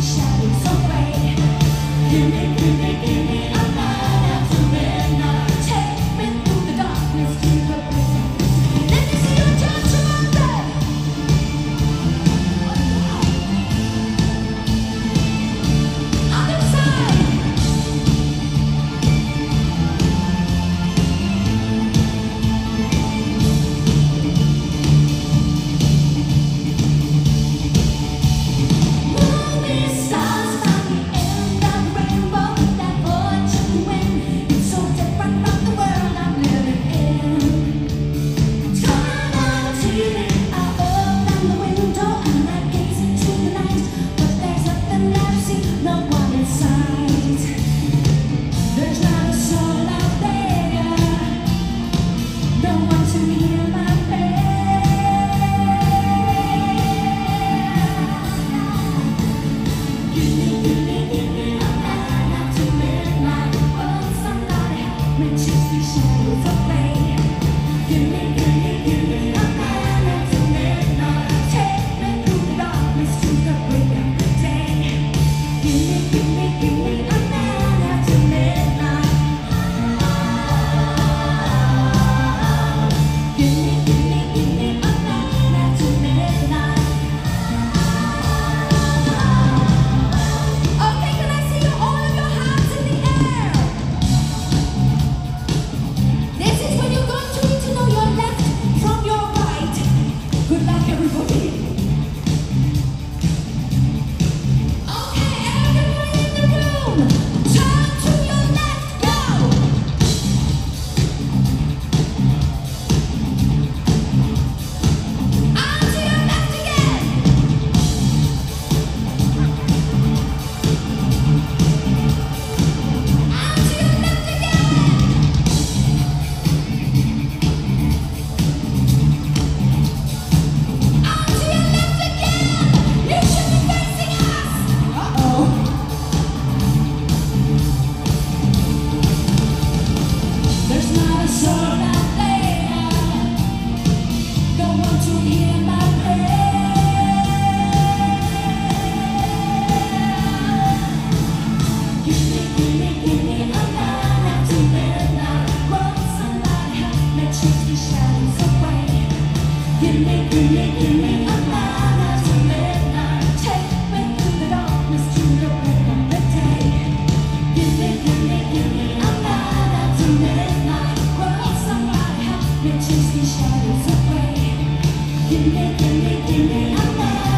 see shadows away. me to sorry Just to shatter the glass. Give me, give me, give me a tak